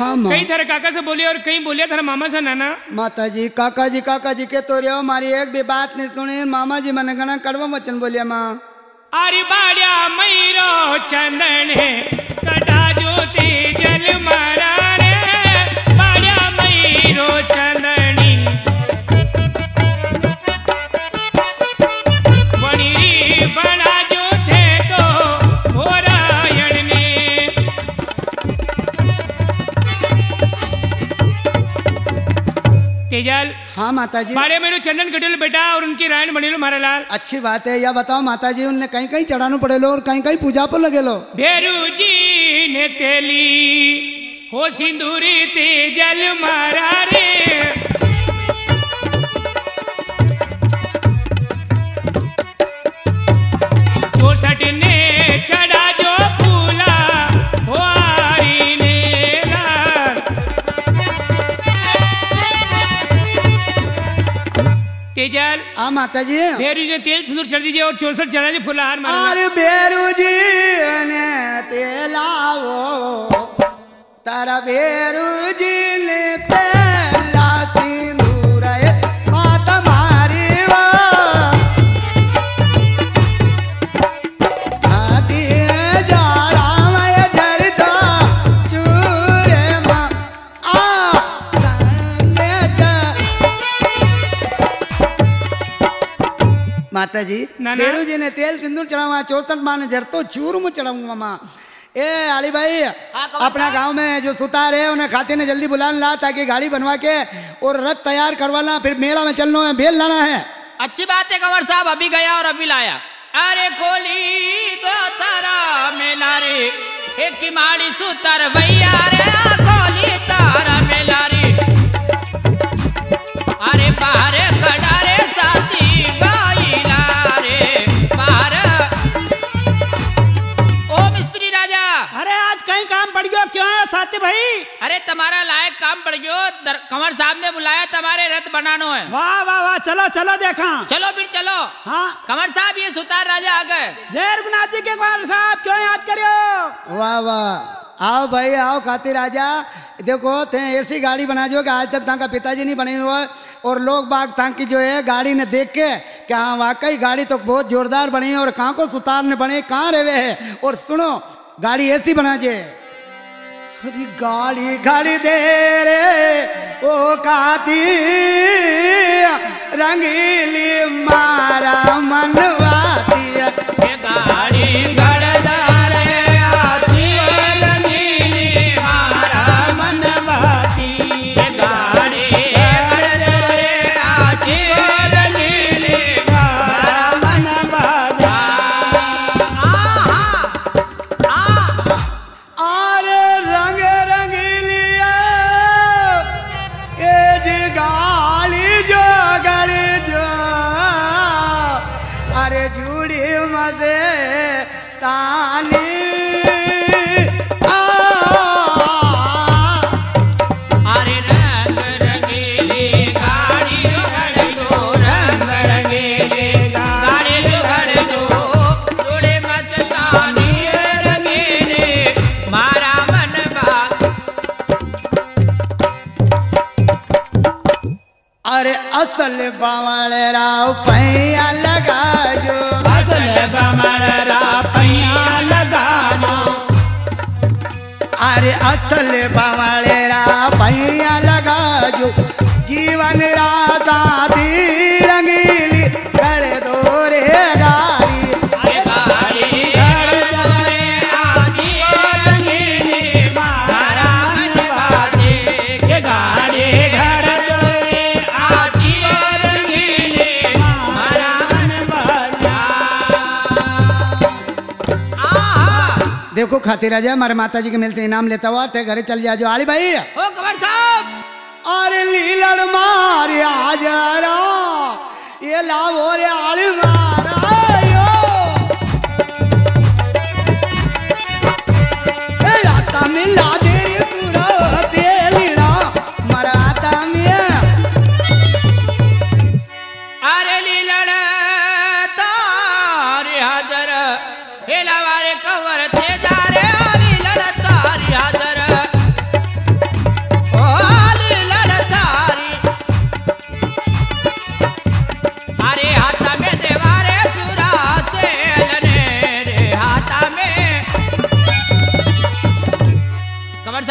हाँ, माँ। कई थारे काका से बोलिए और कहीं बोलिया थारे मामा से नाना। माता जी काका जी काका जी के तो रहो मारी एक भी बात नहीं सुनी। मामा जी मैंने गणा कड़वा वचन बोलिया माँ। अरे बाड़िया मई रो चंदन तेजल। हाँ माता जी बाड़े मेरो चंदन कटेल बेटा और उनकी रायण बनेलो मारा लाल अच्छी बात है या बताओ माता जी उनने कहीं कहीं चढ़ानो पड़ेलो और कहीं कहीं पूजा पर लगे लो भेरू जी ने तेली हो सिंदूरी तेजल मारा रे चौसठ ने तेजल हाँ माता जी बेरू जी ने तेल सिंदूर चढ़ दीजिए और चौसठ चढ़ा दीजिए फुलहार अरे बेरू जी ने तेलाओ तारा बेरू जी ने तेल सिंदूर चढ़ावा चौसठ मान जरतो चूर में चढ़ाऊँगा मामा ए अली भाई अपना गाँव में जो सुतार है उन्हें खाते ने जल्दी बुलाना ला ताकि गाड़ी बनवा के और रथ तैयार करवाना फिर मेला में चलना है बेल लाना है अच्छी बात है कंवर साहब अभी गया और अभी लाया। अरे कोली दो तारा मेला रे एक माड़ी सुतर भैया रे बनानो है। वाह वाह वाह चलो चलो देखा। चलो फिर चलो। हाँ। कंवर साहब ये सुतार राजा आ गए। जय रघुनाथ जी के कुमार साहब क्यों याद करियो? वाह वाह। आओ भाई आओ खाती राजा। देखो थे ऐसी गाड़ी बना जो कि आज तक ताका पिताजी नहीं बने हुआ और लोग बाग ताकि जो है गाड़ी ने देख के कि हाँ वाकई गाड़ी तो बहुत जोरदार बनी है और कहाँ को सुतार ने बने कहाँ रहे है? और सुनो गाड़ी ऐसी बना जे। अरे गाड़ी गाड़ी दे रे ओ काती रंगीली मारा बावले राव पैया लगा जो असल पैया लगा दो अरे असल बावले राव पैया लगा जो जीवन राता देखो खाती राजा हमारे माता जी के मिलते इनाम लेता हुआ ते घरे चल जा जो आली भाई। ओ कमर साहब। अरे लीलड़ मार जरा ये हो रे आली मारा यो। ए राता मिला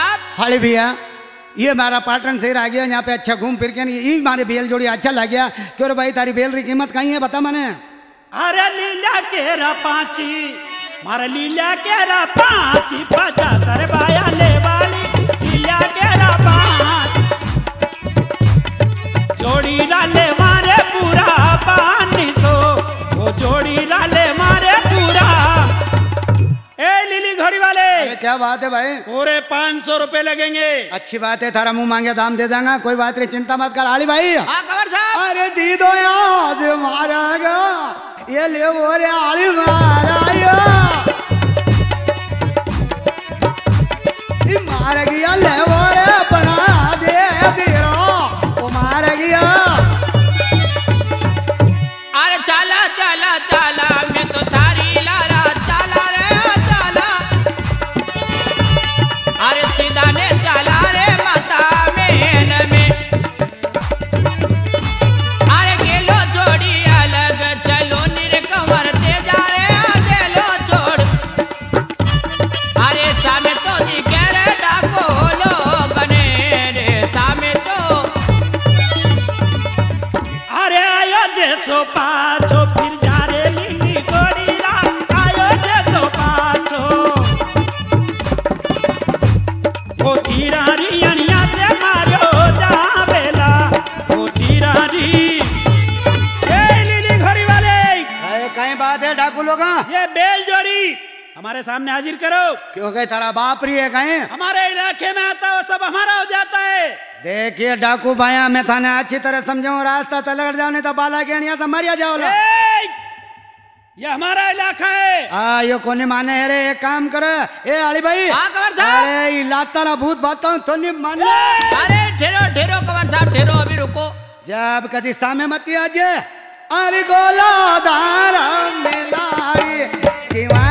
आली भैया ये हमारा पाटन शहर आ गया यहाँ पे अच्छा घूम फिर के ये हमारे बेल जोड़ी अच्छा लग गया। क्यों भाई तारी बेल की कीमत कहीं है बता मैंने। अरे लीला केरा पाची मारे लीला केरा पाची पचास रुपया ले वाली लीला केरा पाँच जोड़ी डाले मारे पूरा क्या बात है भाई। पूरे पाँच सौ रूपए लगेंगे। अच्छी बात है थारा मुँह मांगे दाम दे देंगे कोई बात नहीं चिंता मत कर आली भाई। हाँ अरे दी दो आज मारा गा ये ले वो रे आली मारा यो मार गया ले हमारे सामने हाजिर करो। क्यों गए तारा बाप रही है कहीं? हमारे इलाके में आता हो सब हमारा हो जाता है। देखिए डाकू भाया मैं थाने अच्छी तरह समझाऊ रास्ता तलगड़ जाओ नहीं तो बाला के से मरिया जाओ ए, ये हमारा इलाका है। आ यो कोने माने है रे एक काम करो। ए अली भाई। हाँ, कंवर साहब। अरे ये लाता ना भूत बाता हूँ तो नहीं मान। अरे ठहरो ठहरो कंवर साहब ठहरो अभी रुको। जब कभी सामे मत आज अरे गोला दारा किवारी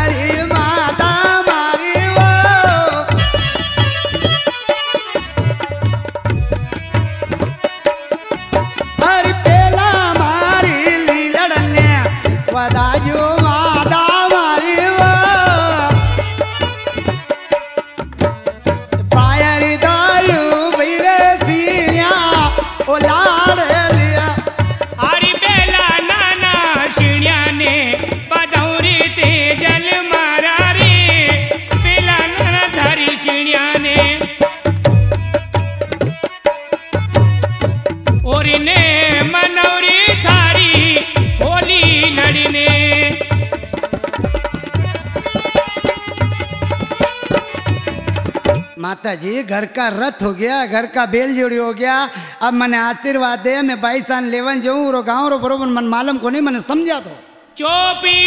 माता जी, घर का रथ हो गया, घर का बेल जोड़ी हो गया। अब मैंने आशीर्वाद दे, मैं बाईस साल लेवन जाऊँ रो गाँव रो बरोबर मन मालूम को नहीं, मैंने समझा तो चोपी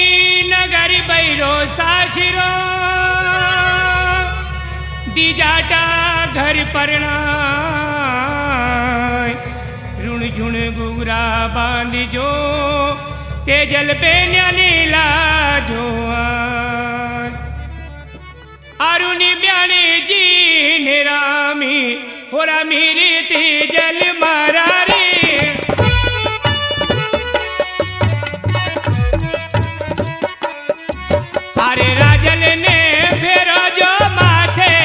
नगर बैरो साशिरो दिजाटा घर परना ऋण झुण गुगरा बाँध जो तेजल पे नीला जो अरुणी ब्याणे जी निरामी होरा मेरी तेजल मारा रे। अरे राजल ने फिर जो माथे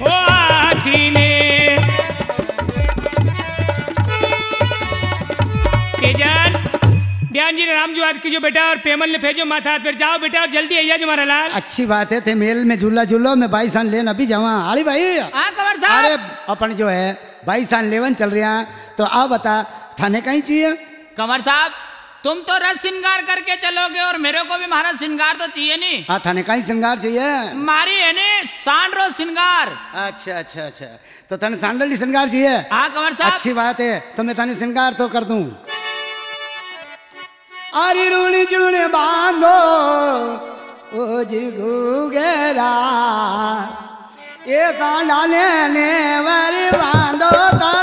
हो हाथी ने। तेजन बयान जी ने राम जो आज की जो बेटा और पेमल ने भेजो माथा हाथ पर जाओ बेटा और जल्दी आइए जो हमारा लाल. अच्छी बात है थे मेल में झूला झूलो मैं बाईस साल लेन अभी जावा आली भाई। हाँ अरे अपन जो है बाईस साल लेवन चल रहा तो आप बता थाने कहीं चाहिए? कंवर साहब तुम तो रस श्रृंगार करके चलोगे और मेरे को भी महाराज श्रृंगार तो चाहिए नहीं। हाँ थाने का ही श्रृंगार चाहिए? मारी है ने सांडरो श्रृंगार अच्छा अच्छा अच्छा तो थाने सांडली श्रृंगार चाहिए? हाँ कंवर साहब। अच्छी बात है तो मैं थाने श्रृंगार तो कर दूँ। अरे ऋण जुण बांधो ओ जी गुगेरा ये कांडा लेने वाली बांधो तो।